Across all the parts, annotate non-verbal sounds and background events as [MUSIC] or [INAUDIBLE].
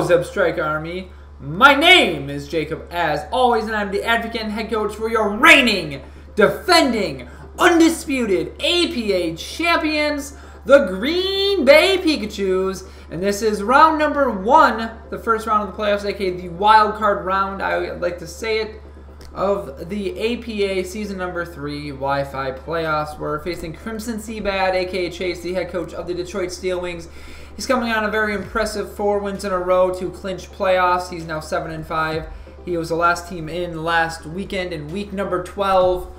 Strike Army? My name is Jacob, as always, and I'm the advocate and head coach for your reigning, defending, undisputed APA champions, the Green Bay Pikachus. And this is round number one, the first round of the playoffs, aka the wild card round, I like to say it, of the APA season number three Wi-Fi playoffs. We're facing Crimson CBAD, aka Chase, the head coach of the Detroit Steel Wings. He's coming on a very impressive four wins in a row to clinch playoffs. He's now seven and five. He was the last team in last weekend in week number 12.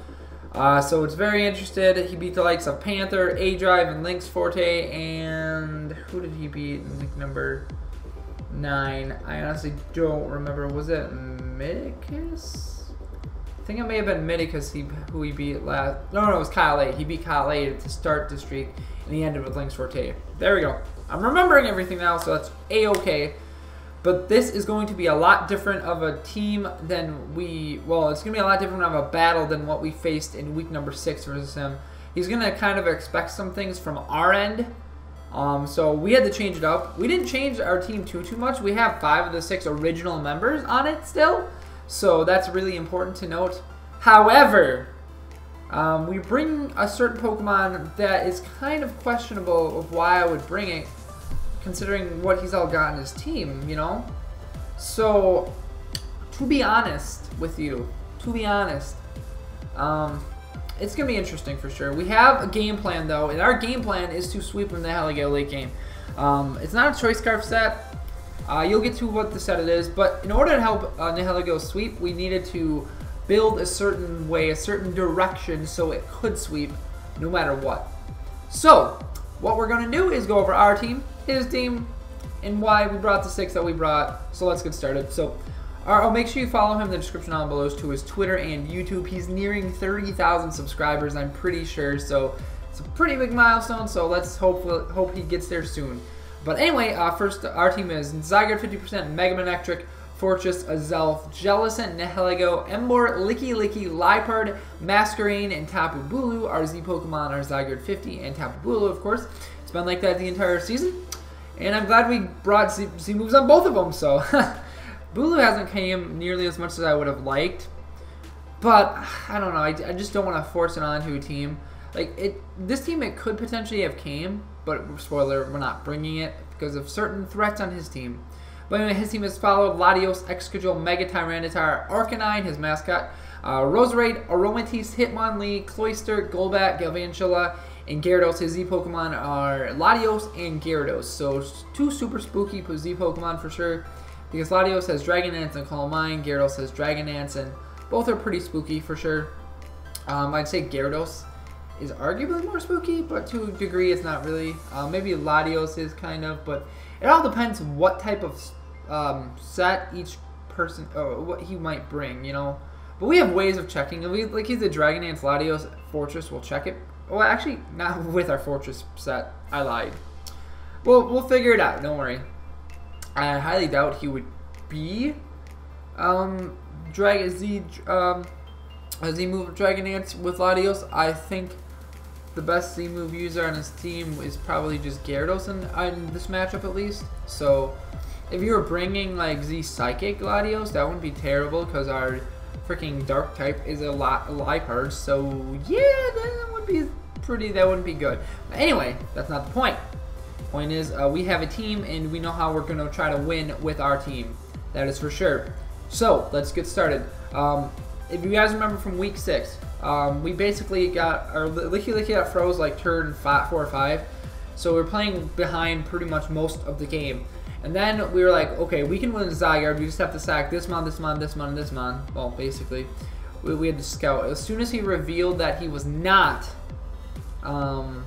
Uh, so it's very interested. He beat the likes of Panther, A Drive, and Lynx Forte, and who did he beat in week number nine? I honestly don't remember. Was it Medicus? I think it may have been Medicus he, who he beat last. No, no, it was Kyle A. He beat Kyle A to start the streak, and he ended with Lynx Forte. There we go. I'm remembering everything now, so that's a-okay. But this is going to be a lot different of a team than we, well, it's going to be a lot different of a battle than what we faced in week number six versus him. He's going to kind of expect some things from our end. Um, so we had to change it up. We didn't change our team too, too much. We have five of the six original members on it still. So that's really important to note. However, um, we bring a certain Pokemon that is kind of questionable of why I would bring it considering what he's all got in his team, you know? So, to be honest with you, to be honest, um, it's going to be interesting for sure. We have a game plan, though, and our game plan is to sweep him the Heligo late game. Um, it's not a choice scarf set. Uh, you'll get to what the set it is, but in order to help uh, Nihilego sweep, we needed to build a certain way, a certain direction so it could sweep no matter what. So, what we're going to do is go over our team, his team, and why we brought the six that we brought. So let's get started. So I'll make sure you follow him in the description down below to his Twitter and YouTube. He's nearing 30,000 subscribers, I'm pretty sure. So it's a pretty big milestone. So let's hope hope he gets there soon. But anyway, uh, first our team is Zygarde 50%, Mega Manectric, Forretress, Azelf, Jellicent, Nihilego, Emboar, Lickilicky, Liepard, Masquerain, and Tapu Bulu. Our Z Pokemon are Zygarde 50 and Tapu Bulu, of course. Been like that the entire season. And I'm glad we brought C, Z moves on both of them, so. [LAUGHS] Bulu hasn't came nearly as much as I would have liked. But, I don't know, I, I just don't want to force it onto a team. Like, it, this team, it could potentially have came, but spoiler, we're not bringing it because of certain threats on his team. But anyway, his team has followed Latios, Excadrill, Mega Tyranitar, Arcanine, his mascot, uh, Roserade, Aromatisse, Hitmonlee, Cloyster, Golbat, Galvantula, and Gyarados. His Z Pokemon are Latios and Gyarados. So two super spooky Z Pokemon for sure. Because Latios has Dragon Dance and Calm Mind, Gyarados has Dragon Dance, and both are pretty spooky for sure. Um, I'd say Gyarados is arguably more spooky, but to a degree it's not really. Uh, maybe Latios is kind of, but it all depends what type of um, set each person, or what he might bring, you know. But we have ways of checking. We, like he's a Dragon Dance Latios Forretress, we'll check it. Well, actually, not [LAUGHS] with our Forretress set. I lied. Well, we'll figure it out. Don't worry. I highly doubt he would be um, Dragon Z um, a Z move Dragon Dance with Latios. I think the best Z move user on his team is probably just Gyarados in, in this matchup at least. So if you were bringing like Z Psychic Latios, that wouldn't be terrible because our freaking Dark type is a lot Liepard. So yeah, that pretty. That wouldn't be good. But anyway, that's not the point. Point is, uh, we have a team and we know how we're gonna try to win with our team. That is for sure. So let's get started. Um, if you guys remember from week six, um, we basically got our Lickilicky got froze like turn five, four or five. So we're playing behind pretty much most of the game. And then we were like, okay, we can win Zygarde. We just have to sack this mon, this mon, this mon, this mon. Well, basically, we, we had to scout. As soon as he revealed that he was not um,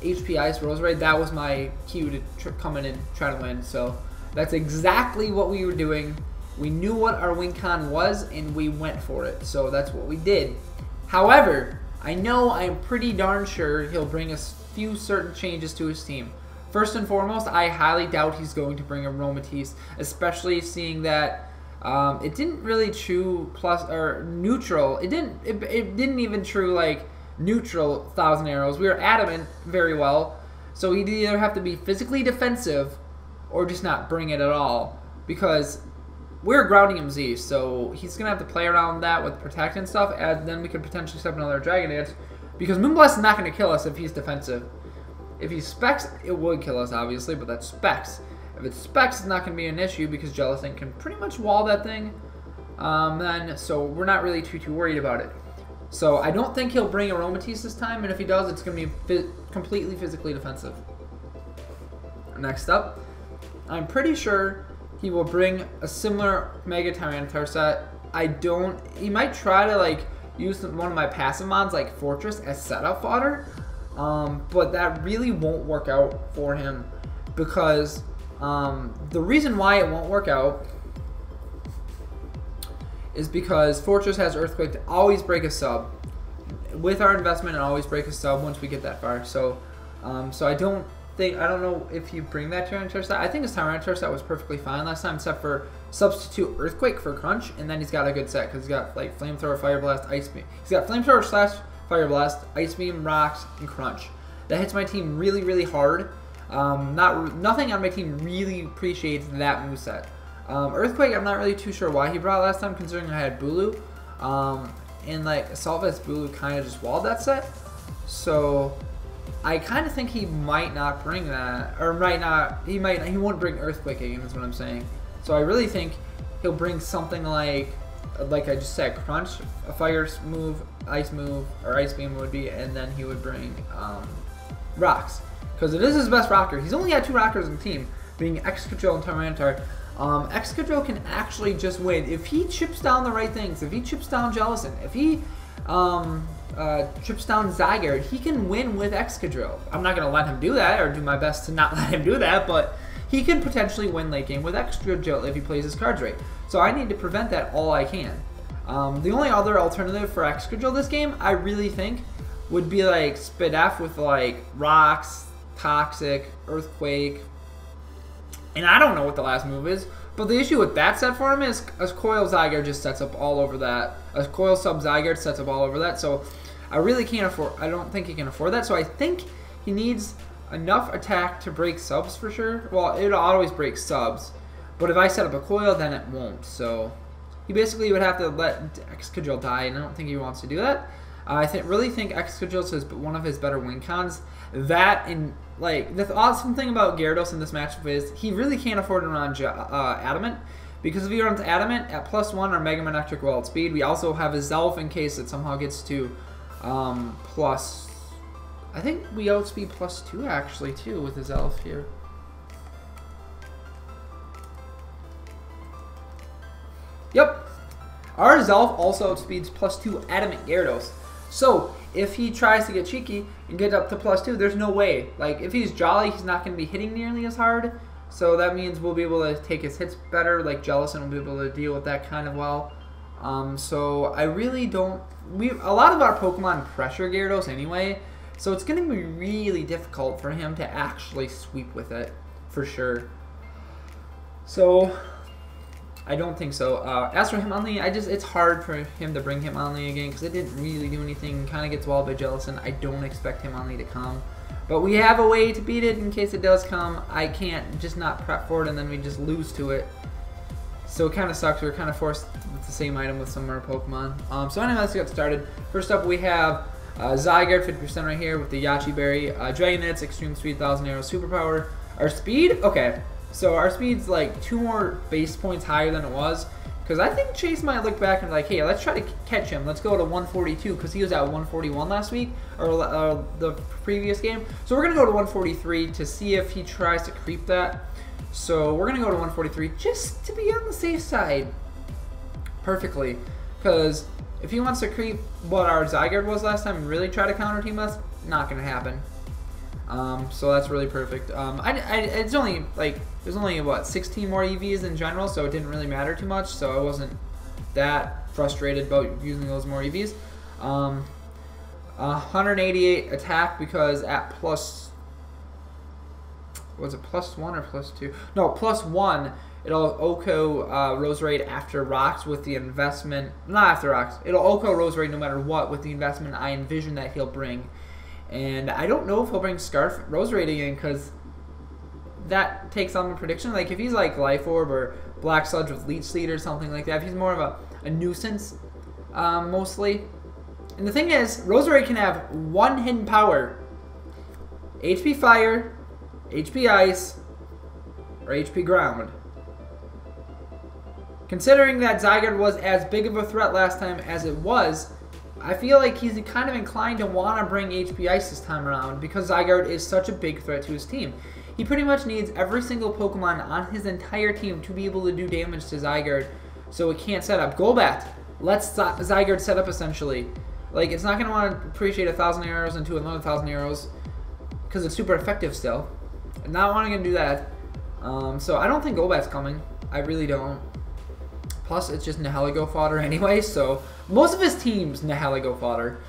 HP Ice Roserade, that was my cue to come in and try to win. So that's exactly what we were doing. We knew what our win con was, and we went for it. So that's what we did. However, I know I'm pretty darn sure he'll bring a few certain changes to his team. First and foremost, I highly doubt he's going to bring Aromatisse, especially seeing that um, it didn't really true plus or neutral. It didn't. It, it didn't even true like neutral thousand arrows. We were adamant very well, so he'd either have to be physically defensive or just not bring it at all because we're grounding him Z, so he's gonna have to play around that with protect and stuff, and then we could potentially step another Dragon Dance because Moonblast is not gonna kill us if he's defensive. If he specs, it would kill us obviously, but that's specs. If it's specs, it's not gonna be an issue because Jellicent can pretty much wall that thing. Um, then so we're not really too too worried about it. So I don't think he'll bring Aromatisse this time, and if he does, it's gonna be completely physically defensive. Next up, I'm pretty sure he will bring a similar Mega Tyranitar set. I don't. He might try to like use one of my passive mods like Forretress as setup fodder, um, but that really won't work out for him because um, the reason why it won't work out is because Forretress has Earthquake to always break a sub. With our investment, and always break a sub once we get that far. So, um, so I don't think I don't know if you bring that Tyranitar. I think his Tyranitar set was perfectly fine last time, except for substitute Earthquake for Crunch, and then he's got a good set because he's got like Flamethrower, Fire Blast, Ice Beam. He's got Flamethrower slash Fire Blast, Ice Beam, Rocks, and Crunch. That hits my team really, really hard. Um, not nothing on my team really appreciates that move set. Um, Earthquake, I'm not really too sure why he brought last time, considering I had Bulu. Um, and like Assault Vest Bulu kind of just walled that set. So I kind of think he might not bring that, or might not. He might. He won't bring Earthquake again. Is what I'm saying. So I really think he'll bring something like, like I just said, Crunch, a Fire move, Ice move, or Ice Beam would be, and then he would bring um, Rocks, because it is his best rocker. He's only had two rockers in the team, being Excadrill and Tyranitar. Um, Excadrill can actually just win if he chips down the right things. If he chips down Jellicent, if he um, uh, trips down Zygarde, he can win with Excadrill. I'm not going to let him do that, or do my best to not [LAUGHS] let him do that, but he can potentially win late game with Excadrill if he plays his cards right. So I need to prevent that all I can. Um, the only other alternative for Excadrill this game, I really think, would be like Spadef with like Rocks, Toxic, Earthquake, and I don't know what the last move is, but the issue with that set for him is a Coil Zygarde just sets up all over that. A Coil Sub Zygarde sets up all over that, so I really can't afford. I don't think he can afford that. So I think he needs enough attack to break subs for sure. Well, it'll always break subs, but if I set up a coil, then it won't. So he basically would have to let Excadrill die, and I don't think he wants to do that. I think really think Excadrill is one of his better win cons. That and like the awesome thing about Gyarados in this matchup is he really can't afford to run uh, Adamant because if he runs Adamant at plus one or Mega Manectric while at speed, we also have Azelf in case it somehow gets to um, plus, I think we outspeed plus two actually too with his elf here. Yep. Our Zelf also outspeeds plus two Adamant Gyarados. So, if he tries to get cheeky and get up to plus two, there's no way. Like, if he's Jolly, he's not going to be hitting nearly as hard. So that means we'll be able to take his hits better. Like, Jellicent will be able to deal with that kind of well. Um, so I really don't. We a lot of our Pokemon pressure Gyarados anyway, so it's going to be really difficult for him to actually sweep with it, for sure. So I don't think so. Uh, as for Hitmonlee, I just it's hard for him to bring him Hitmonlee again because it didn't really do anything. Kind of gets walled by Jellicent. I don't expect him Hitmonlee to come. But we have a way to beat it in case it does come. I can't just not prep for it and then we just lose to it. So it kind of sucks. We are kind of forced with the same item with some our Pokemon. Um, so anyway, let's get started. First up, we have uh, Zygarde, 50% right here with the Yache Berry. Uh, Dragonette's Extreme Speed, 1000 Arrow Superpower. Our speed? Okay. So our speed's like two more base points higher than it was. Because I think Chase might look back and be like, hey, let's try to catch him. Let's go to 142 because he was at 141 last week or uh, the previous game. So we're going to go to 143 to see if he tries to creep that. So we're going to go to 143 just to be on the safe side perfectly. Because if he wants to creep what our Zygarde was last time and really try to counter team us, not going to happen. Um, so that's really perfect. Um, I, I, it's only like there's only what 16 more EVs in general, so it didn't really matter too much. So I wasn't that frustrated about using those more EVs. Um, 188 attack because at plus was it plus one or plus two? No, plus one. It'll OHKO uh, Raid after rocks with the investment, not after rocks. It'll OHKO Rose Raid no matter what with the investment I envision that he'll bring. And I don't know if he'll bring Scarf Roserade again because that takes on a prediction. Like if he's like Life Orb or Black Sludge with Leech Seed or something like that, if he's more of a, a nuisance, um, mostly. And the thing is, Roserade can have one hidden power. HP Fire, HP Ice, or HP Ground. Considering that Zygarde was as big of a threat last time as it was, I feel like he's kind of inclined to want to bring HP Ice this time around because Zygarde is such a big threat to his team. He pretty much needs every single Pokemon on his entire team to be able to do damage to Zygarde so it can't set up. Golbat lets Zygarde set up essentially. Like, it's not going to want to appreciate a thousand arrows into another thousand arrows because it's super effective still. Not wanting to do that. Um, so I don't think Golbat's coming. I really don't. Plus, it's just Nihilego fodder [LAUGHS] anyway, so most of his team's Nihilego fodder.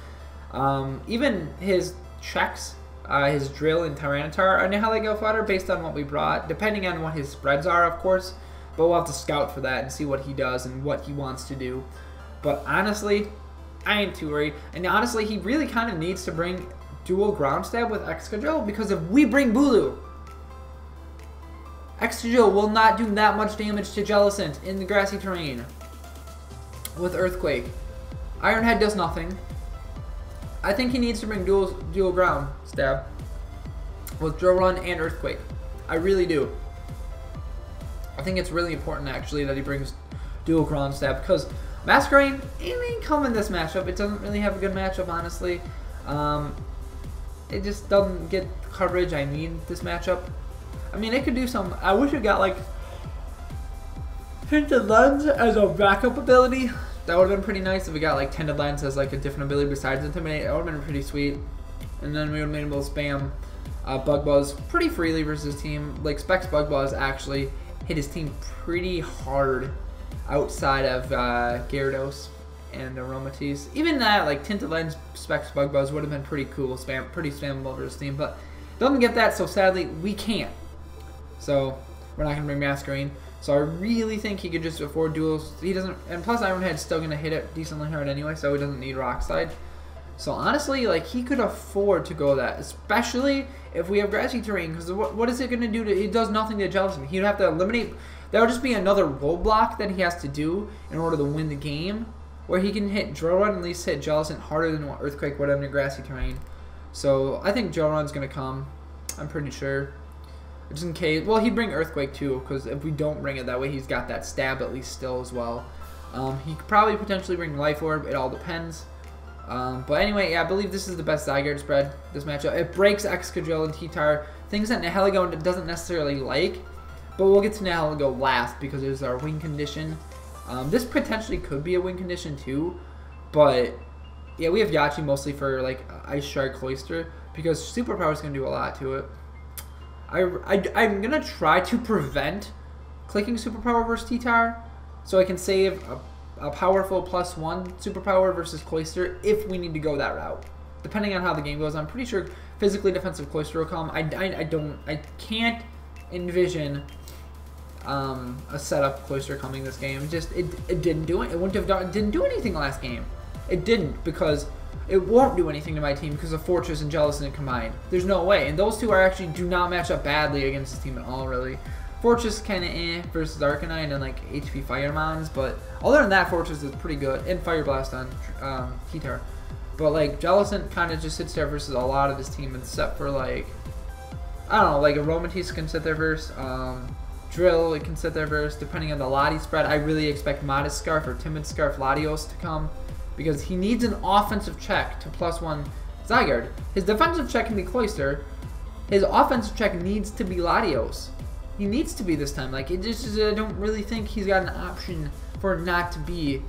Um, even his checks, uh, his drill and Tyranitar are Nihilego fodder based on what we brought, depending on what his spreads are, of course. But we'll have to scout for that and see what he does and what he wants to do. But honestly, I ain't too worried. And honestly, he really kind of needs to bring dual ground stab with Excadrill because if we bring Bulu, Excadrill will not do that much damage to Jellicent in the grassy terrain with Earthquake. Iron Head does nothing. I think he needs to bring dual, dual ground stab with Drill Run and Earthquake. I really do. I think it's really important actually that he brings dual ground stab because Masquerain it ain't coming this matchup. It doesn't really have a good matchup honestly. Um, it just doesn't get coverage I need this matchup. I mean, it could do some. I wish it got like Tinted Lens as a backup ability. That would have been pretty nice if we got like Tinted Lens as like a different ability besides Intimidate. That would have been pretty sweet. And then we would have been able to spam uh, Bug Buzz pretty freely versus team. Like Specs Bug Buzz actually hit his team pretty hard outside of uh, Gyarados and Aromatisse. Even that, like Tinted Lens, Specs Bug Buzz would have been pretty cool, spam, pretty spammable versus team. But doesn't get that, so sadly we can't. So we're not going to bring Masquerain. So I really think he could just afford duels. He doesn't, and plus Iron Head's still to hit it decently hard anyway, so he doesn't need Rock Slide. So honestly, like he could afford to go that, especially if we have grassy terrain. Because what, what is it to do? To, it does nothing to Jellicent. He'd have to eliminate. That would just be another roadblock that he has to do in order to win the game, where he can hit Drill Run at least hit Jellicent harder than what Earthquake would under grassy terrain. So I think Drill Run's to come. I'm pretty sure. Just in case. Well, he'd bring Earthquake too, because if we don't bring it that way, he's got that stab at least still as well. Um, he could probably potentially bring Life Orb. It all depends. Um, but anyway, yeah, I believe this is the best Zygarde spread, this matchup. It breaks Excadrill and T-Tar, things that Nihilego doesn't necessarily like. But we'll get to Nihilego last because it is our win condition. Um, this potentially could be a win condition too. But, yeah, we have Yache mostly for, like, Ice Shard Cloyster. Because Superpower is going to do a lot to it. I, I, I'm going to try to prevent clicking Superpower versus T-Tar so I can save a, a, powerful plus one Superpower versus Cloyster if we need to go that route. Depending on how the game goes, I'm pretty sure physically defensive Cloyster will come. I, I, I don't, I can't envision um, a setup Cloyster coming this game. Just, it, it didn't do it. It wouldn't have done, it didn't do anything last game. It didn't because it won't do anything to my team because of Forretress and Jellicent combined. There's no way. And those two are actually do not match up badly against this team at all, really. Forretress kind of eh versus Arcanine and like HP Fire Mons, but other than that, Forretress is pretty good. And Fire Blast on um. But like Jellicent kind of just sits there versus a lot of his team, except for like I don't know, like Aromatisse can sit there versus um, Drill it can sit there versus depending on the Lati spread. I really expect Modest Scarf or Timid Scarf Latios to come because he needs an offensive check to plus one Zygarde. His defensive check can be Cloyster. His offensive check needs to be Latios. He needs to be this time. Like, it just I don't really think he's got an option for not to be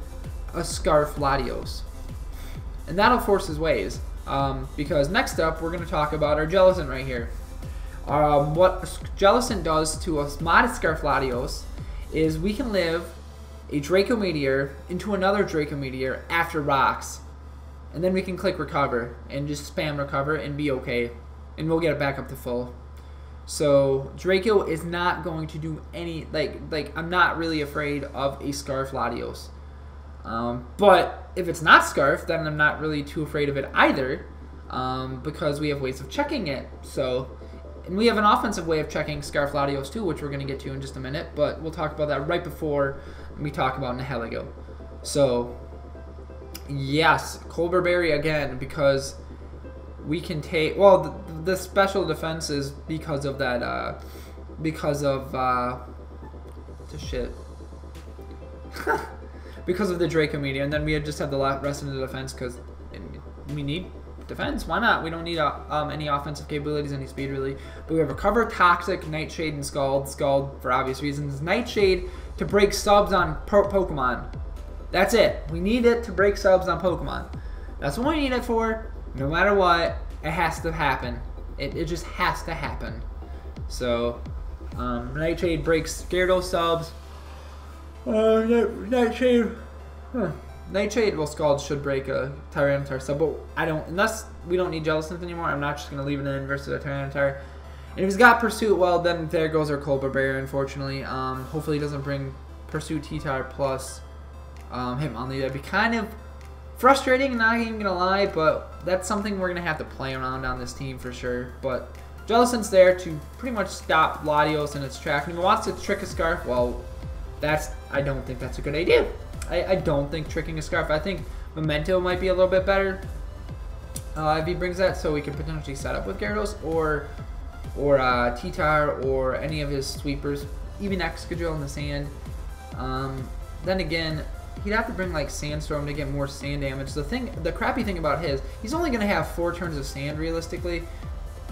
a Scarf Latios. And that'll force his ways. Um, because next up, we're going to talk about our Jellicent right here. Um, what Jellicent does to a modest Scarf Latios is we can live a Draco Meteor into another Draco Meteor after rocks. And then we can click recover and just spam recover and be okay. And we'll get it back up to full. So Draco is not going to do any like like I'm not really afraid of a Scarf Latios. Um, but if it's not Scarf, then I'm not really too afraid of it either. Um, because we have ways of checking it. So And we have an offensive way of checking Scarf Latios too, which we're going to get to in just a minute. But we'll talk about that right before we talk about Nihilego. So, yes, Colbur Berry again, because we can take... Well, the, the special defense is because of that... Uh, because of... Uh, the shit. [LAUGHS] because of the Draco Meteor. And then we just have the rest of the defense because we need defense. Why not? We don't need uh, um, any offensive capabilities, any speed really. But we have Recover, Toxic, Nightshade, and Scald. Scald for obvious reasons. Nightshade to break subs on po Pokemon. That's it. We need it to break subs on Pokemon. That's what we need it for. No matter what, it has to happen. It, it just has to happen. So, um, Nightshade breaks Gyarados subs. Uh, Nightshade. Huh. Nightshade, well, Scald should break a Tyranitar sub, but I don't, unless we don't need Jellicent anymore, I'm not just going to leave it in versus a Tyranitar. And if he's got Pursuit, well, then there goes our Colbur Berry, unfortunately. Um, hopefully he doesn't bring Pursuit T-Tar plus um, Hitmonlee. That'd be kind of frustrating, not even going to lie, but that's something we're going to have to play around on this team for sure. But Jellicent's there to pretty much stop Latios in its track. And if he wants to trick a Scarf, well, that's I don't think that's a good idea. I, I don't think tricking a Scarf. I think Memento might be a little bit better uh, if he brings that, so we can potentially set up with Gyarados or or uh, T-Tar or any of his sweepers, even Excadrill in the sand. Um, then again, he'd have to bring like Sandstorm to get more sand damage. The thing, the crappy thing about his, he's only gonna have four turns of sand realistically,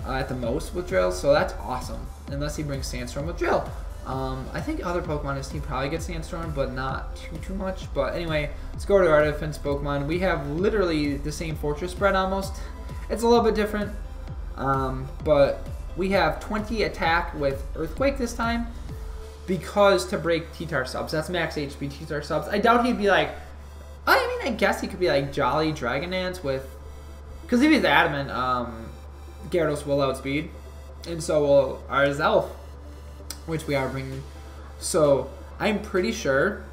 uh, at the most with Drill, so that's awesome. Unless he brings Sandstorm with Drill. Um, I think other Pokemon his team probably get Sandstorm, but not too too much. But anyway, let's go to our defense Pokemon. We have literally the same Forretress spread almost. It's a little bit different, um, but we have 20 attack with Earthquake this time because to break T-Tar subs. That's max HP T-Tar subs. I doubt he'd be like, I mean, I guess he could be like Jolly Dragon Dance with, because if he's adamant, um, Gyarados will outspeed, and so will Azelf which we are bringing. So I'm pretty sure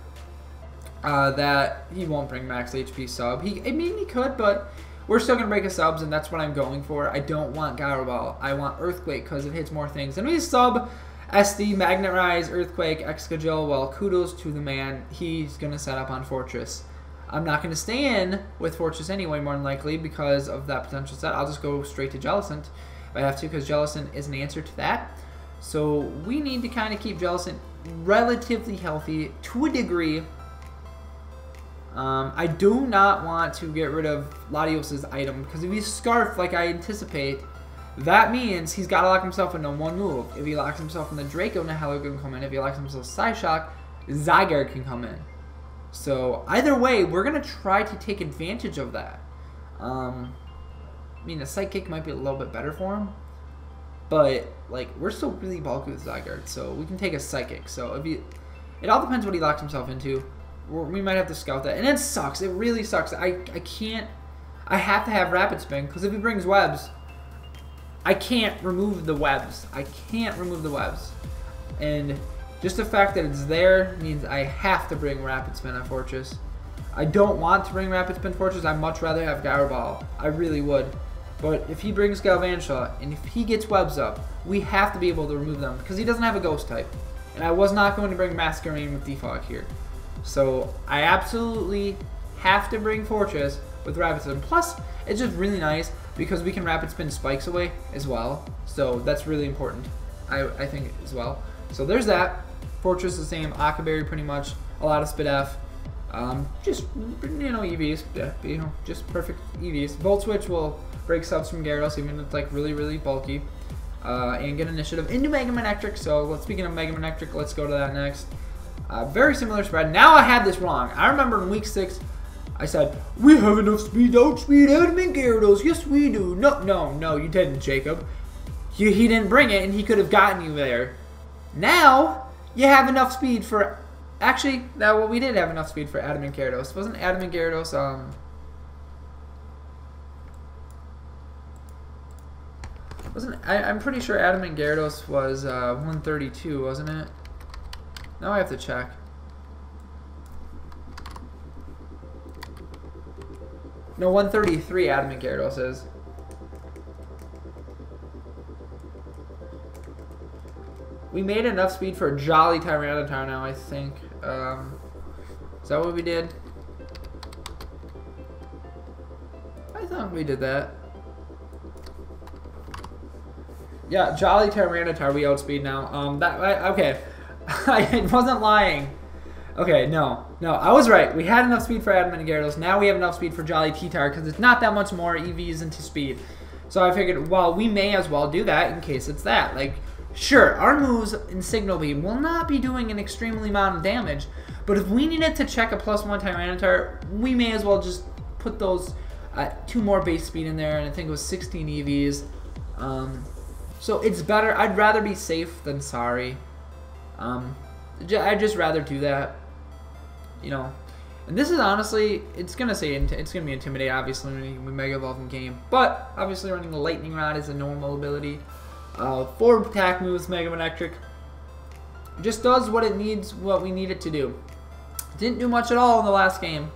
uh, that he won't bring max HP sub. He, I mean, he could, but we're still going to break a subs, and that's what I'm going for. I don't want Gyro Ball. I want Earthquake because it hits more things. And we sub SD, Magnet Rise, Earthquake, Excadrill. Well, kudos to the man. He's going to set up on Forretress. I'm not going to stay in with Forretress anyway, more than likely, because of that potential set. I'll just go straight to Jellicent if I have to, because Jellicent is an answer to that. So we need to kind of keep Jellicent relatively healthy to a degree. Um, I do not want to get rid of Latios' item because if he's Scarf like I anticipate, that means he's got to lock himself into one move. If he locks himself in the Draco, Nihilego can come in. If he locks himself Psyshock, Zygarde can come in. So either way, we're going to try to take advantage of that. Um, I mean, the Psychic might be a little bit better for him. But like we're still really bulky with Zygarde, so we can take a Psychic. So if you, it all depends what he locks himself into. We might have to scout that, and it sucks. It really sucks. I I can't. I have to have Rapid Spin because if he brings webs, I can't remove the webs. I can't remove the webs, and just the fact that it's there means I have to bring Rapid Spin on Forretress. I don't want to bring Rapid Spin Forretress. I'd much rather have Gyro Ball. I really would. But if he brings Galvantula, and if he gets webs up, we have to be able to remove them, because he doesn't have a ghost type. And I was not going to bring Masquerain with Defog here. So I absolutely have to bring Forretress with Rapid Spin. Plus, it's just really nice because we can Rapid Spin spikes away as well. So that's really important, I, I think, as well. So there's that. Forretress the same, Occa Berry pretty much, a lot of Spadef. Um, just, you know, EVs, yeah, you know, just perfect EVs. Volt Switch will break subs from Gyarados, even if it's like really, really bulky. Uh, and get initiative into Mega Manectric. So let's speaking of Mega Manectric, let's go to that next. Uh, very similar spread. Now I had this wrong. I remember in week six, I said, we have enough speed, outspeed Adamant Gyarados. Yes, we do. No, no, no, you didn't, Jacob. He didn't bring it, and he could have gotten you there. Now, you have enough speed for... Actually, that well, we did have enough speed for Adamant Gyarados. Wasn't Adamant Gyarados, um... Wasn't I, am pretty sure Adamant Gyarados was uh, 132, wasn't it? Now I have to check. No, 133 Adamant Gyarados is. we made enough speed for a Jolly Tyranitar now, I think. Um, is that what we did? I thought we did that. Yeah, Jolly Tyranitar we outspeed now. Um, that I, okay, [LAUGHS] I wasn't lying. Okay, no, no, I was right. We had enough speed for Adamant and Gyarados. Now we have enough speed for Jolly T-Tar because it's not that much more EVs into speed. So I figured, well, we may as well do that in case it's that. Like, sure, our moves in Signal Beam will not be doing an extremely amount of damage, but if we needed to check a plus one Tyranitar, we may as well just put those uh, two more base speed in there, and I think it was 16 EVs. Um, so it's better. I'd rather be safe than sorry. Um, I'd just rather do that. You know, and this is honestly, it's gonna say it's gonna be intimidate. Obviously, when we mega evolve in game, but obviously running the lightning rod is a normal ability. Uh, four attack moves, Mega Manectric. Just does what it needs, what we need it to do. Didn't do much at all in the last game,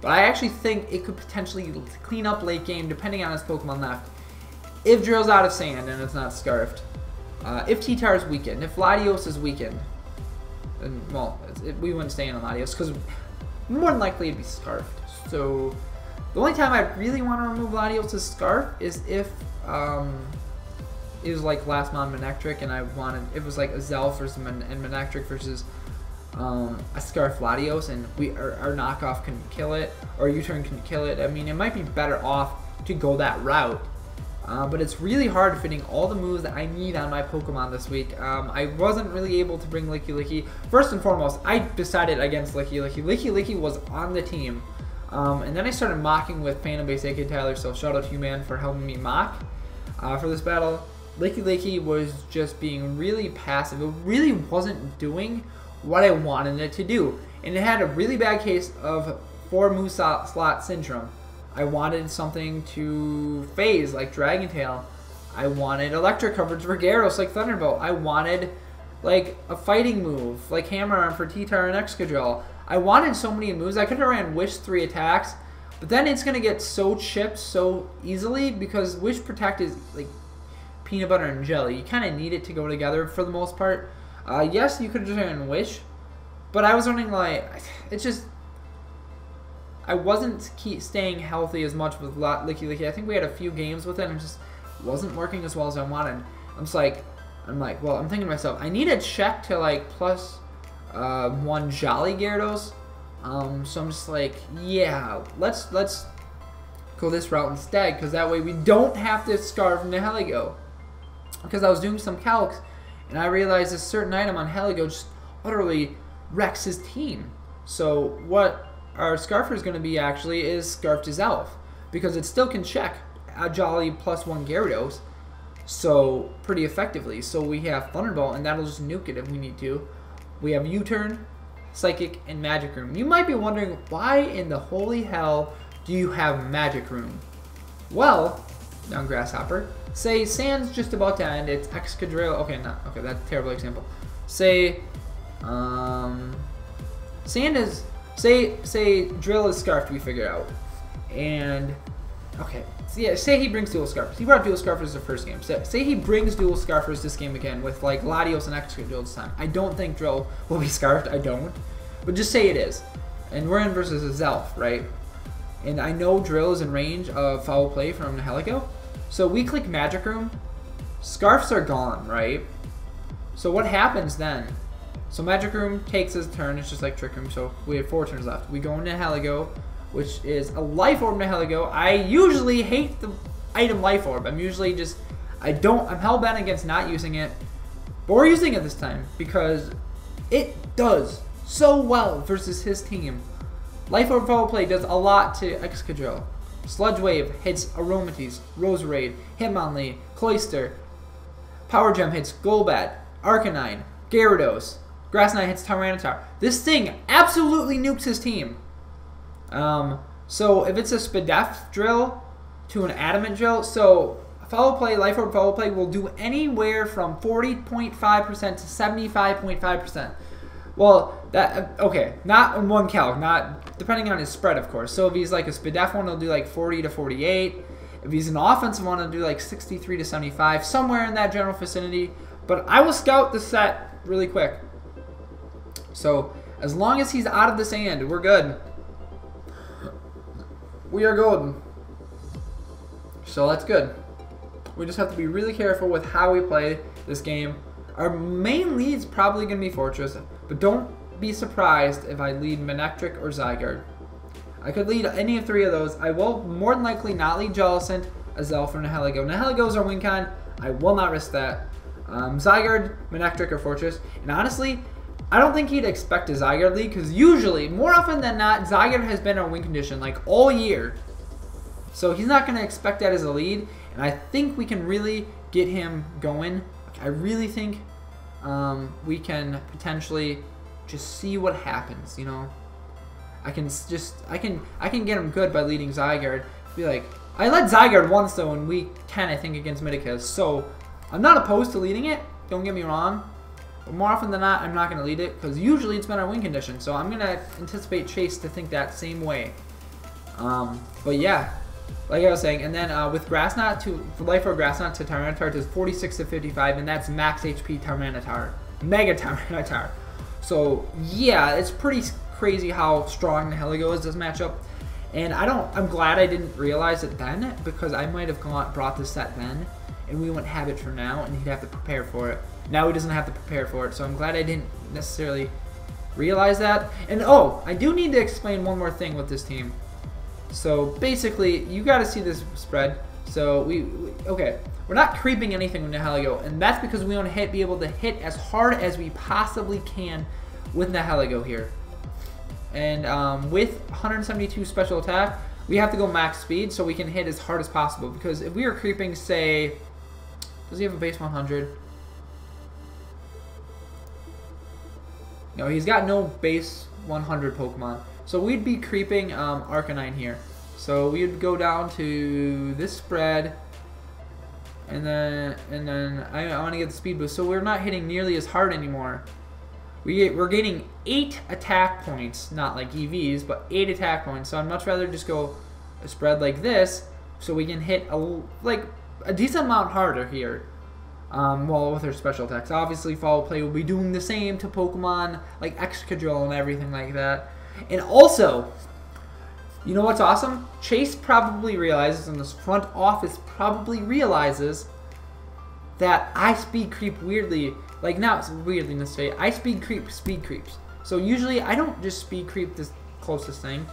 but I actually think it could potentially clean up late game depending on his Pokemon left. If Drill's out of sand and it's not scarfed. Uh, if T-Tar is weakened. If Latios is weakened. Then, well, it, we wouldn't stay in Latios because more than likely it'd be scarfed. So the only time I really want to remove Latios' scarf is if um, it was like last mon Manectric and I wanted it was like Azelf versus Man and Manectric versus um, a Scarf Latios and we our, our knockoff can kill it or U-turn can kill it. I mean it might be better off to go that route uh, but it's really hard fitting all the moves that I need on my Pokemon this week. Um, I wasn't really able to bring Lickilicky. First and foremost, I decided against Lickilicky. Licky Licky was on the team. Um, and then I started mocking with Phantom Base AK Tyler, so shout out to you, man, for helping me mock uh, for this battle. Lickilicky was just being really passive. It really wasn't doing what I wanted it to do. And it had a really bad case of 4 move slot syndrome. I wanted something to phase like Dragon Tail. I wanted electric coverage for Gyarados like Thunderbolt. I wanted like a fighting move like Hammer Arm for T-Tar and Excadrill. I wanted so many moves. I could have ran Wish three attacks, but then it's gonna get so chipped so easily because Wish Protect is like peanut butter and jelly. You kind of need it to go together for the most part. Uh, yes, you could have just ran Wish, but I was running like [SIGHS] it's just I wasn't keep staying healthy as much with Lickilicky. I think we had a few games with it and it just wasn't working as well as I wanted. I'm just like, I'm like, well, I'm thinking to myself, I need a check to like plus uh, one Jolly Gyarados. Um, so I'm just like, yeah, let's let's go this route instead, because that way we don't have to scarf Nihilego. Because I was doing some calcs, and I realized a certain item on Heligo just utterly wrecks his team. So what our Scarfer is going to be actually is Elf because it still can check a Jolly plus one Gyarados so pretty effectively. So we have Thunderbolt and that'll just nuke it if we need to. We have U-Turn, Psychic, and Magic Room. You might be wondering why in the holy hell do you have Magic Room? Well, young Grasshopper, say Sand's just about to end, it's Excadrill, okay, not, okay, that's a terrible example. Say, um, Sand is Say say drill is scarf we figure out, and okay, so yeah. Say he brings dual scarfers. He brought dual scarfers the first game. So, say he brings dual scarfers this game again with like Latios and Excadrill this time. I don't think drill will be [LAUGHS] scarfed. I don't, but just say it is, and we're in versus Azelf, right? And I know drill is in range of foul play from Helico. So we click Magic Room. Scarfs are gone, right? So what happens then? So Magic Room takes his turn. It's just like Trick Room. So we have four turns left. We go into Heligo, which is a Life Orb to Heligo. I usually hate the item Life Orb. I'm usually just, I don't, I'm hell-bent against not using it. But we're using it this time because it does so well versus his team. Life Orb Foul Play does a lot to Excadrill. Sludge Wave hits Aromatisse, Roserade, Hitmonlee, Cloyster. Power Gem hits Golbat, Arcanine, Gyarados, Grass Knot hits Tyranitar. This thing absolutely nukes his team. Um, so if it's a Spadef drill to an Adamant drill, so Foul Play, Life Orb Foul Play will do anywhere from 40.5% to 75.5%. Well, that okay, not in one calc, not depending on his spread, of course. So if he's like a Spadef one, he'll do like 40 to 48. If he's an offensive one, he'll do like 63 to 75, somewhere in that general vicinity. But I will scout the set really quick. So as long as he's out of the sand, we're good. We are golden. So that's good. We just have to be really careful with how we play this game. Our main lead's probably going to be Forretress, but don't be surprised if I lead Manectric or Zygarde. I could lead any of three of those. I will more than likely not lead Jellicent, Azelf, or Nihilego. Nihilego our win con. I will not risk that. Um, Zygarde, Manectric, or Forretress. And honestly, I don't think he'd expect a Zygarde lead because usually, more often than not, Zygarde has been a win condition like all year. So he's not going to expect that as a lead. And I think we can really get him going. I really think um, we can potentially just see what happens, you know. I can just, I can, I can get him good by leading Zygarde. Be like, I led Zygarde once though in week 10, I think, against Minikis. So I'm not opposed to leading it. Don't get me wrong. But more often than not, I'm not going to lead it because usually it's been our win condition. So I'm going to anticipate Chase to think that same way. Um, but yeah, like I was saying, and then uh, with Grass Knot to Life Orb Grass Knot to Tyranitar is 46 to 55, and that's max HP Tyranitar, Mega [LAUGHS] Tyranitar. So yeah, it's pretty crazy how strong the Heligo is this matchup. And I don't, I'm glad I didn't realize it then because I might have brought this set then, and we wouldn't have it for now, and he'd have to prepare for it. Now he doesn't have to prepare for it, so I'm glad I didn't necessarily realize that. And oh, I do need to explain one more thing with this team. So basically, you got to see this spread. So we, we, okay, we're not creeping anything with Nihilego, and that's because we want to hit, be able to hit as hard as we possibly can with Nihilego here. And um, with 172 special attack, we have to go max speed so we can hit as hard as possible. Because if we are creeping, say, does he have a base 100? No, he's got no base 100 Pokemon. So we'd be creeping um, Arcanine here. So we'd go down to this spread, and then and then I, I want to get the speed boost. So we're not hitting nearly as hard anymore. We we're gaining eight attack points, not like EVs, but eight attack points. So I'd much rather just go a spread like this, so we can hit a like a decent amount harder here. Um, well, with her special attacks. Obviously, Foul Play will be doing the same to Pokemon like Excadrill and everything like that. And also, you know what's awesome? Chase probably realizes, and this front office probably realizes that I speed creep weirdly. Like now it's weirdly state. I speed creep speed creeps. So usually I don't just speed creep this closest thing.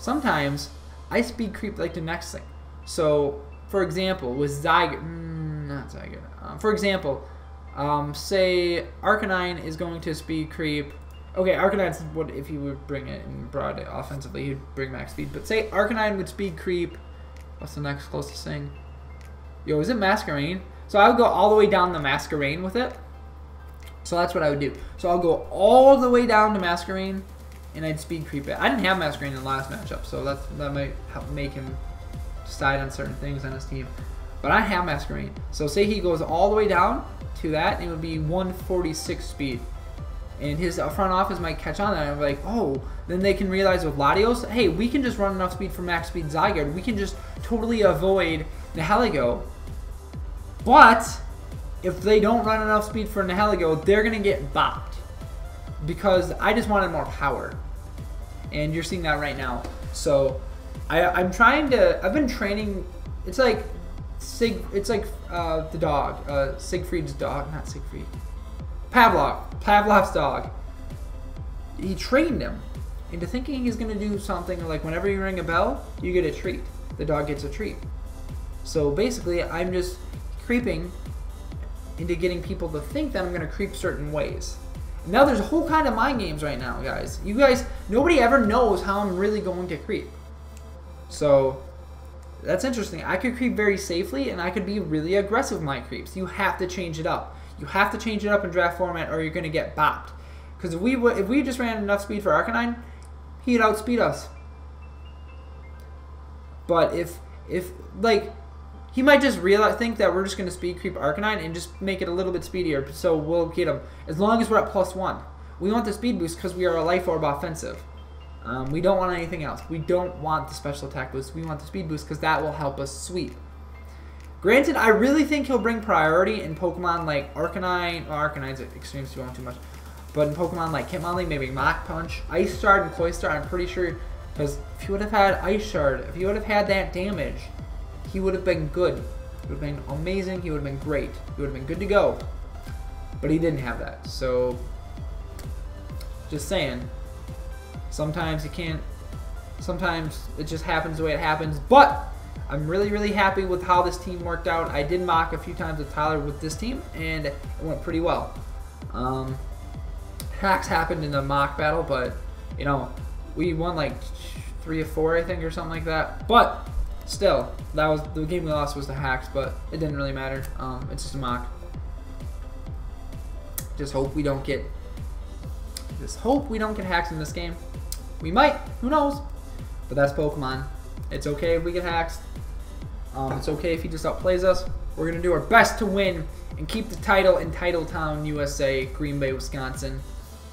Sometimes I speed creep like the next thing. So for example, with Zygarde, mm, not Zygarde. Um, for example, um, say Arcanine is going to speed creep Okay, Arcanine's what if he would bring it and brought it offensively, he'd bring max speed. But say Arcanine would speed creep. What's the next closest thing? Yo, is it Masquerain? So I would go all the way down the Masquerain with it. So that's what I would do. So I'll go all the way down to Masquerain, and I'd speed creep it. I didn't have Masquerain in the last matchup, so that's, that might help make him decide on certain things on his team. But I have Masquerain. So say he goes all the way down to that, and it would be 146 speed and his uh, front office might catch on that and be like, oh, then they can realize with Latios, hey, we can just run enough speed for max speed Zygarde. We can just totally avoid Nihilego. But if they don't run enough speed for Nihilego, they're going to get bopped. Because I just wanted more power. And you're seeing that right now. So I, I'm trying to, I've been training, it's like Sig, it's like uh, the dog, uh, Siegfried's dog, not Siegfried. Pavlov, Pavlov's dog. He trained him into thinking he's going to do something like whenever you ring a bell, you get a treat. The dog gets a treat. So basically, I'm just creeping into getting people to think that I'm going to creep certain ways. Now there's a whole kind of mind games right now, guys. You guys, nobody ever knows how I'm really going to creep. So that's interesting. I could creep very safely, and I could be really aggressive with my creeps. You have to change it up. You have to change it up in draft format or you're going to get bopped. Because if we if we just ran enough speed for Arcanine, he'd outspeed us. But if if like he might just realize think that we're just going to speed creep Arcanine and just make it a little bit speedier, so we'll get him as long as we're at plus one. We want the speed boost because we are a life orb offensive. Um, we don't want anything else. We don't want the special attack boost. We want the speed boost because that will help us sweep. Granted, I really think he'll bring priority in Pokemon like Arcanine. Well, Arcanine's extreme going too much. But in Pokemon like Hitmonlee, maybe Mach Punch, Ice Shard, and Cloyster, I'm pretty sure. Because if he would have had Ice Shard, if he would have had that damage, he would have been good. He would have been amazing. He would have been great. He would have been good to go. But he didn't have that. So, just saying. Sometimes you can't. Sometimes it just happens the way it happens. But I'm really, really happy with how this team worked out. I did mock a few times with Tyler with this team, and it went pretty well. Um, hacks happened in the mock battle, but you know, we won like three or four, I think, or something like that. But still, that was the game we lost was the hacks, but it didn't really matter. Um, it's just a mock. Just hope we don't get. Just hope we don't get hacks in this game. We might. Who knows? But that's Pokemon. It's okay if we get hacks. Um, it's okay if he just outplays us. We're gonna do our best to win and keep the title in Title Town, USA, Green Bay, Wisconsin.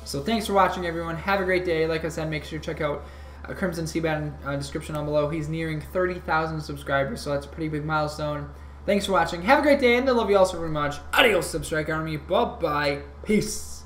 So thanks for watching, everyone. Have a great day. Like I said, make sure to check out uh, Crimson CBAD uh, description down below. He's nearing 30,000 subscribers, so that's a pretty big milestone. Thanks for watching. Have a great day, and I love you all so very much. Adios, Zebstrika Army. Bye-bye. Peace.